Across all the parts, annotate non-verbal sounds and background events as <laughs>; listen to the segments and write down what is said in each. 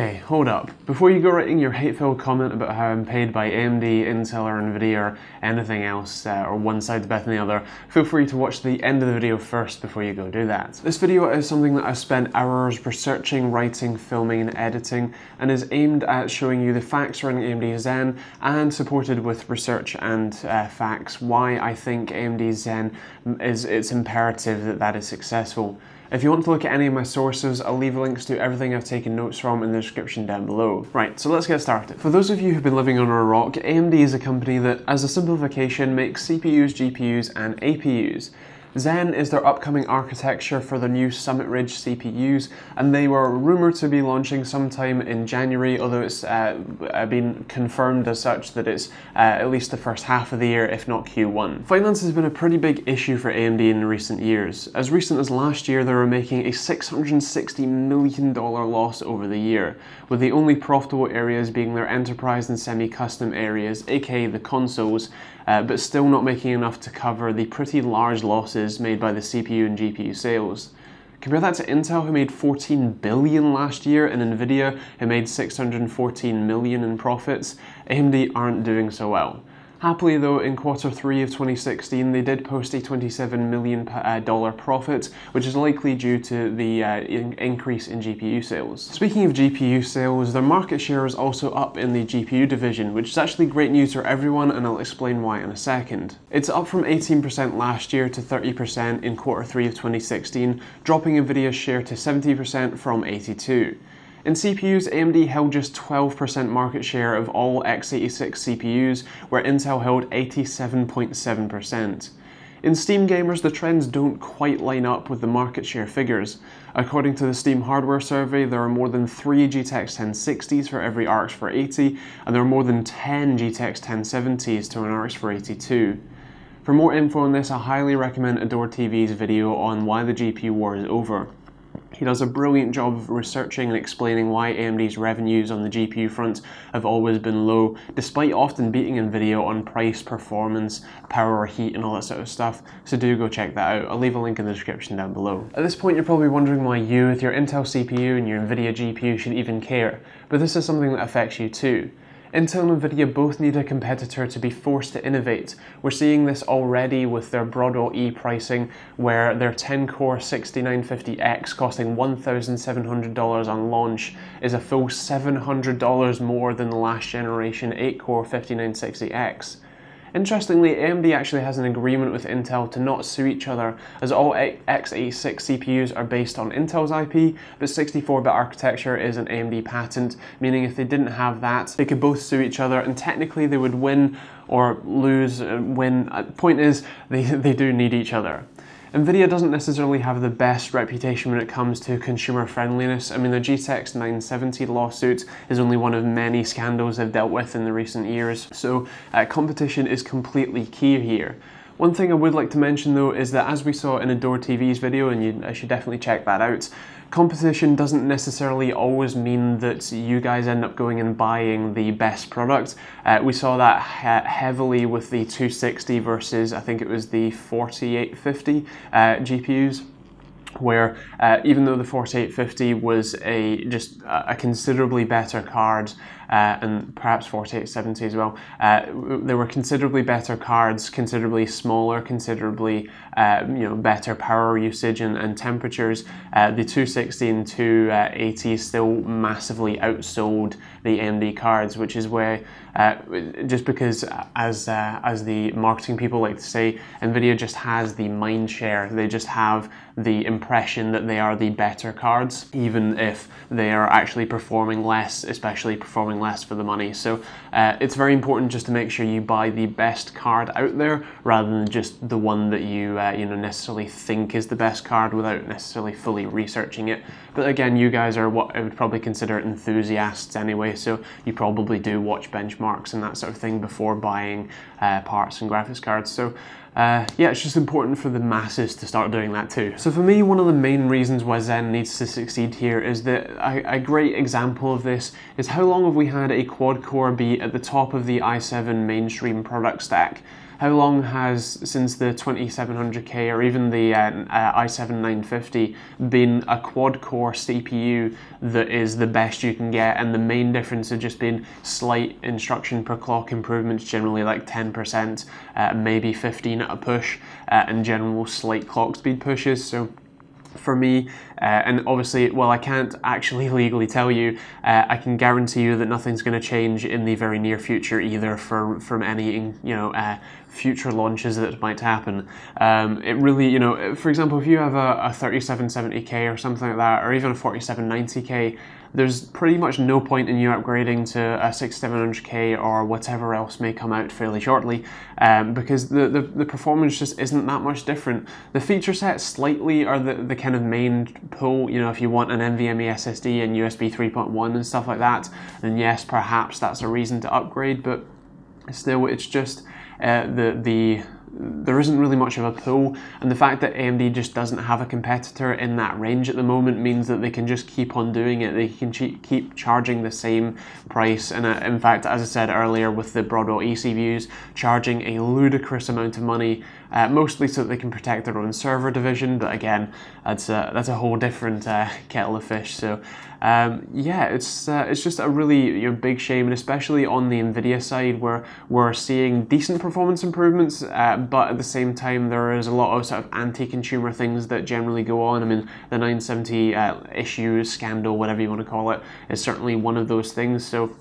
Okay, hold up. Before you go writing your hate-filled comment about how I'm paid by AMD, Intel or Nvidia or anything else, uh, or one side's better than the other, feel free to watch the end of the video first before you go do that. This video is something that I've spent hours researching, writing, filming and editing, and is aimed at showing you the facts around AMD Zen and supported with research and uh, facts why I think AMD Zen is it's imperative that that is successful. If you want to look at any of my sources, I'll leave links to everything I've taken notes from in the description down below. Right, so let's get started. For those of you who've been living under a rock, AMD is a company that, as a simplification, makes CPUs, GPUs, and APUs. Zen is their upcoming architecture for the new Summit Ridge CPUs, and they were rumoured to be launching sometime in January, although it's uh, uh, been confirmed as such that it's uh, at least the first half of the year, if not Q1. Finance has been a pretty big issue for AMD in recent years. As recent as last year, they were making a $660 million loss over the year, with the only profitable areas being their enterprise and semi-custom areas, aka the consoles, uh, but still not making enough to cover the pretty large losses made by the CPU and GPU sales. Compare that to Intel, who made 14 billion last year, and Nvidia, who made 614 million in profits. AMD aren't doing so well. Happily though, in quarter three of 2016, they did post a $27 million uh, profit, which is likely due to the uh, in increase in GPU sales. Speaking of GPU sales, their market share is also up in the GPU division, which is actually great news for everyone, and I'll explain why in a second. It's up from 18% last year to 30% in quarter three of 2016, dropping Nvidia's share to 70% from 82. In CPUs, AMD held just 12% market share of all x86 CPUs, where Intel held 87.7%. In Steam gamers, the trends don't quite line up with the market share figures. According to the Steam hardware survey, there are more than 3 GTX 1060s for every RX 480, and there are more than 10 GTX 1070s to an RX 482. For more info on this, I highly recommend AdoredTV's video on why the GPU war is over. He does a brilliant job of researching and explaining why AMD's revenues on the GPU front have always been low, despite often beating NVIDIA on price, performance, power, heat, and all that sort of stuff. So do go check that out. I'll leave a link in the description down below. At this point, you're probably wondering why you, with your Intel CPU and your NVIDIA GPU, should even care. But this is something that affects you too. Intel and Nvidia both need a competitor to be forced to innovate. We're seeing this already with their Broadwell E pricing, where their 10-core 6950X costing $1,700 on launch is a full $700 more than the last generation 8-core 5960X. Interestingly, AMD actually has an agreement with Intel to not sue each other, as all x86 CPUs are based on Intel's IP, but 64-bit architecture is an AMD patent, meaning if they didn't have that, they could both sue each other, and technically they would win or lose, uh, win. Uh, point is, they, <laughs> they do need each other. NVIDIA doesn't necessarily have the best reputation when it comes to consumer friendliness. I mean, the GTX 970 lawsuit is only one of many scandals they've dealt with in the recent years, so uh, competition is completely key here. One thing I would like to mention though is that as we saw in AdoredTV's video, and you, I should definitely check that out, competition doesn't necessarily always mean that you guys end up going and buying the best product. Uh, we saw that he heavily with the 260 versus I think it was the 4850 uh, GPUs where uh, even though the 4850 was a just a considerably better card uh, and perhaps 4870 as well, uh, there were considerably better cards, considerably smaller, considerably uh, you know better power usage and, and temperatures. Uh, the 260 and 280 still massively outsold the AMD cards, which is where uh, just because as as the marketing people like to say, Nvidia just has the mind share. They just have the impression that they are the better cards, even if they are actually performing less, especially performing less for the money. So uh, it's very important just to make sure you buy the best card out there rather than just the one that you uh, you know necessarily think is the best card without necessarily fully researching it. But again, you guys are what I would probably consider enthusiasts anyway, so you probably do watch benchmarks and that sort of thing before buying uh, parts and graphics cards. So uh, yeah, it's just important for the masses to start doing that too. So for me, one of the main reasons why Zen needs to succeed here is that a, a great example of this is how long have we had a quad core be at the top of the i7 mainstream product stack? How long has since the 2700K or even the uh, uh, i7 950 been a quad core CPU that is the best you can get, and the main difference has just been slight instruction per clock improvements, generally like 10%, uh, maybe 15 at a push, uh, and general slight clock speed pushes. So for me, uh, and obviously, well, I can't actually <laughs> legally tell you, uh, I can guarantee you that nothing's going to change in the very near future either for, from any you know uh, future launches that might happen. Um, it really, you know, for example, if you have a, a 3770K or something like that, or even a 4790K, there's pretty much no point in you upgrading to a 6700K or whatever else may come out fairly shortly um, because the, the, the, performance just isn't that much different. The feature set slightly are the, the kind of main pull, you know, if you want an NVMe SSD and USB 3.1 and stuff like that, then yes, perhaps that's a reason to upgrade, but still it's just uh, the, the there isn't really much of a pull, and the fact that AMD just doesn't have a competitor in that range at the moment means that they can just keep on doing it. They can keep charging the same price, and uh, in fact, as I said earlier, with the Broadwell ECViews, charging a ludicrous amount of money, uh, mostly so that they can protect their own server division. But again, that's a, that's a whole different uh, kettle of fish. So um, yeah, it's uh, it's just a really you know, big shame, and especially on the Nvidia side, where we're seeing decent performance improvements, uh, but at the same time there is a lot of sort of anti-consumer things that generally go on. I mean, the 970 uh, issue, scandal, whatever you want to call it, is certainly one of those things. So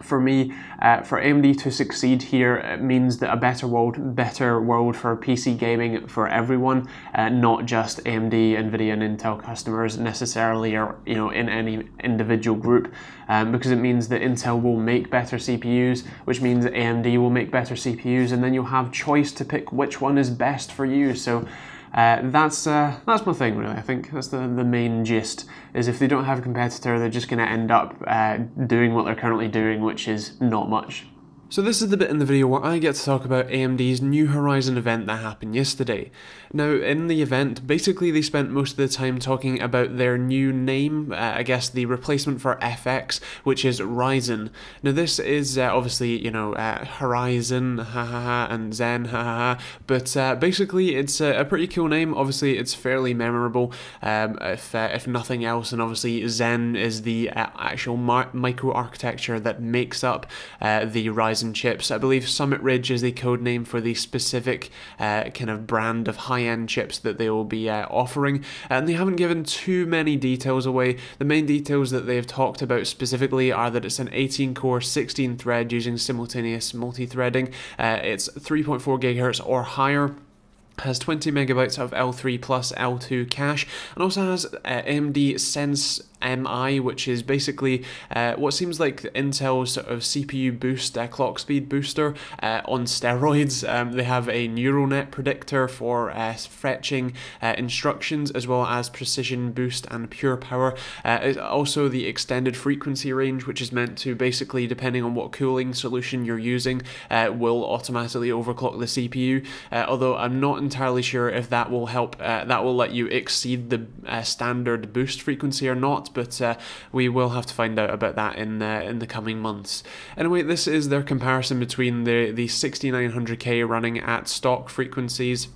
for me, uh, for AMD to succeed here, it means that a better world, better world for PC gaming for everyone, uh, not just AMD, Nvidia, and Intel customers necessarily, or you know, in any individual group, um, because it means that Intel will make better CPUs, which means AMD will make better CPUs, and then you'll have choice to pick which one is best for you. So. Uh, that's uh, that's my thing really. I think that's the, the main gist. Is if they don't have a competitor, they're just going to end up uh, doing what they're currently doing, which is not much. So this is the bit in the video where I get to talk about AMD's New Horizon event that happened yesterday. Now, in the event, basically they spent most of the time talking about their new name, uh, I guess the replacement for FX, which is Ryzen. Now this is uh, obviously, you know, uh, Horizon, ha and Zen, ha ha ha, but uh, basically it's a, a, pretty cool name. Obviously it's fairly memorable, um, if, uh, if nothing else, and obviously Zen is the uh, actual microarchitecture that makes up the Ryzen Ryzen chips. I believe Summit Ridge is the code name for the specific uh, kind of brand of high-end chips that they will be uh, offering, and they haven't given too many details away. The main details that they've talked about specifically are that it's an 18-core, 16-thread using simultaneous multi-threading. Uh, it's 3.4 gigahertz or higher has 20 megabytes of L3 plus L2 cache and also has uh, AMD Sense MI, which is basically uh, what seems like Intel's sort of CPU boost, uh, clock speed booster uh, on steroids. <laughs> Um, they have a neural net predictor for uh, fetching uh, instructions as well as precision boost and pure power. Uh, also, the extended frequency range, which is meant to basically, depending on what cooling solution you're using, will automatically overclock the CPU. although I'm not entirely sure if that will help, that will let you exceed the standard boost frequency or not but uh, we will have to find out about that in in the coming months. Anyway, this is their comparison between the the 6900K running at stock frequencies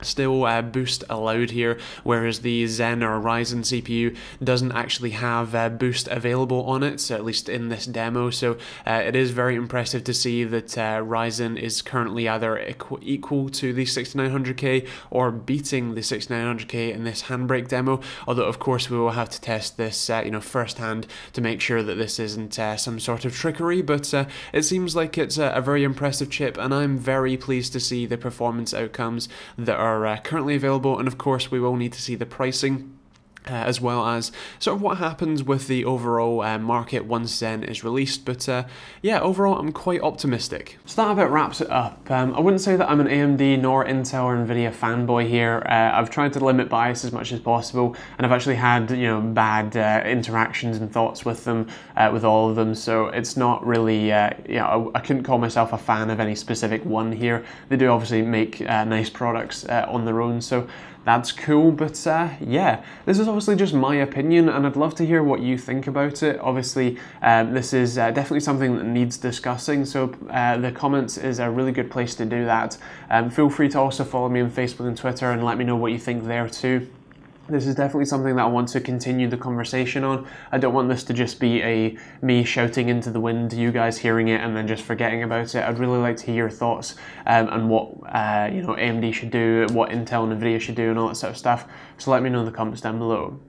Still uh, boost allowed here, whereas the Zen or Ryzen CPU doesn't actually have uh, boost available on it, so at least in this demo. So uh, it is very impressive to see that uh, Ryzen is currently either equ equal to the 6900K or beating the 6900K in this handbrake demo. Although of course we will have to test this, uh, you know, firsthand to make sure that this isn't uh, some sort of trickery. But it seems like it's a, a very impressive chip, and I'm very pleased to see the performance outcomes that are are uh, currently available, and of course, we will need to see the pricing uh, as well as sort of what happens with the overall uh, market once Zen is released. But uh, yeah, overall, I'm quite optimistic. So that about wraps it up. Um, I wouldn't say that I'm an AMD nor Intel or Nvidia fanboy here. Uh, I've tried to limit bias as much as possible, and I've actually had you know bad uh, interactions and thoughts with them, uh, with all of them. So it's not really, you know, I, I, couldn't call myself a fan of any specific one here. They do obviously make nice products on their own. So that's cool. But uh, yeah, this is obviously just my opinion, and I'd love to hear what you think about it. Obviously, um, this is uh, definitely something that needs discussing, so uh, the comments is a really good place to do that. Um, feel free to also follow me on Facebook and Twitter and let me know what you think there too this is definitely something that I want to continue the conversation on. I don't want this to just be a me shouting into the wind, you guys hearing it and then just forgetting about it. I'd really like to hear your thoughts um, and what uh, you know AMD should do, what Intel and Nvidia should do, and all that sort of stuff. So let me know in the comments down below.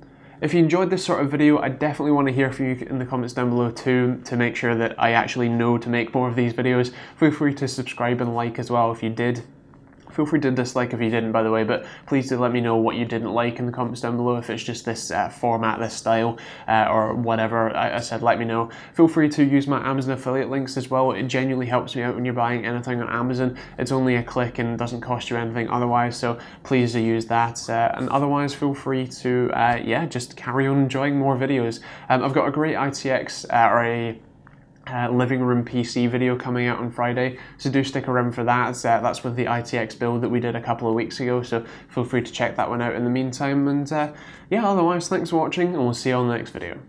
If you enjoyed this sort of video, I definitely want to hear from you in the comments down below too, to make sure that I actually know to make more of these videos. Feel free to subscribe and like as well if you did. Feel free to dislike if you didn't, by the way, but please do let me know what you didn't like in the comments down below. If it's just this uh, format, this style, uh, or whatever I, I, said, let me know. Feel free to use my Amazon affiliate links as well. It genuinely helps me out when you're buying anything on Amazon. It's only a click and doesn't cost you anything otherwise, so please do use that. Uh, and otherwise, feel free to, uh, yeah, just carry on enjoying more videos. Um, I've got a great ITX uh, or a uh, living room PC video coming out on Friday, so do stick around for that. Uh, that's with the ITX build that we did a couple of weeks ago, so feel free to check that one out in the meantime. And uh, yeah, otherwise, thanks for watching, and we'll see you on the next video.